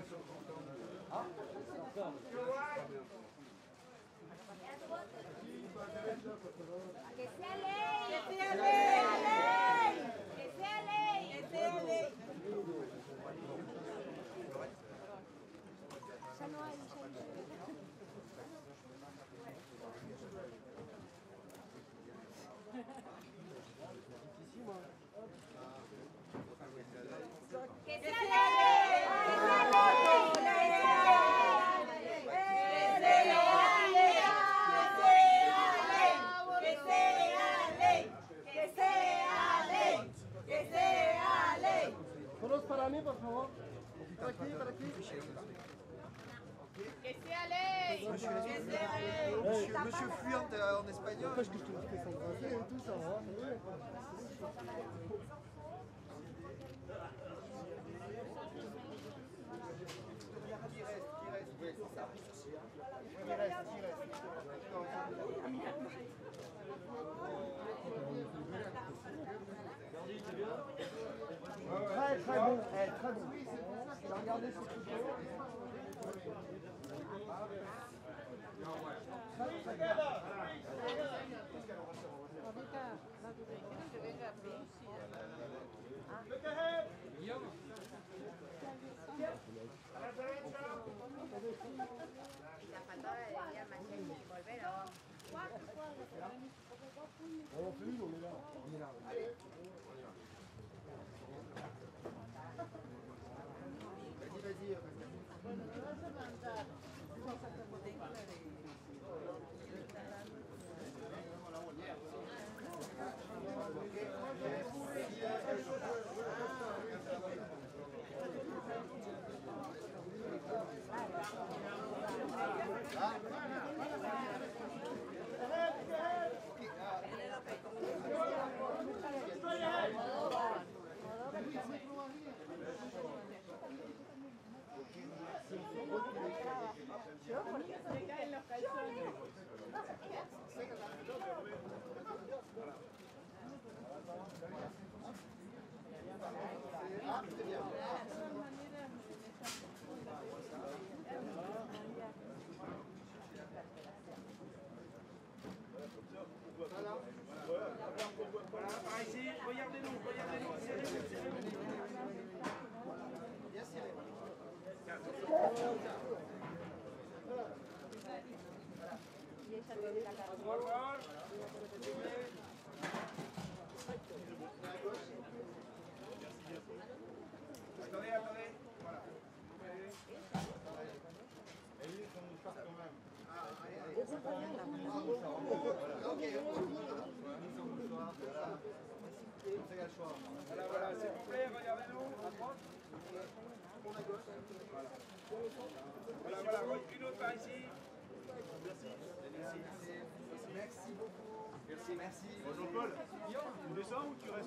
Huh? you. Que sea mí, por favor. Para aquí, para aquí. Que sea ley. Que sea ley. Monsieur, monsieur Fuir en, espagnol. Parce que je te dis que ça me et tout, ça Eh, très bon. J'ai regardé sur ce Attendez, attendez. Voilà. S'il vous plaît, regardez-nous. à droite. Voilà, voilà, une autre par ici. Merci. Beaucoup. Merci, merci. Jean-Paul, tu descends ou tu restes?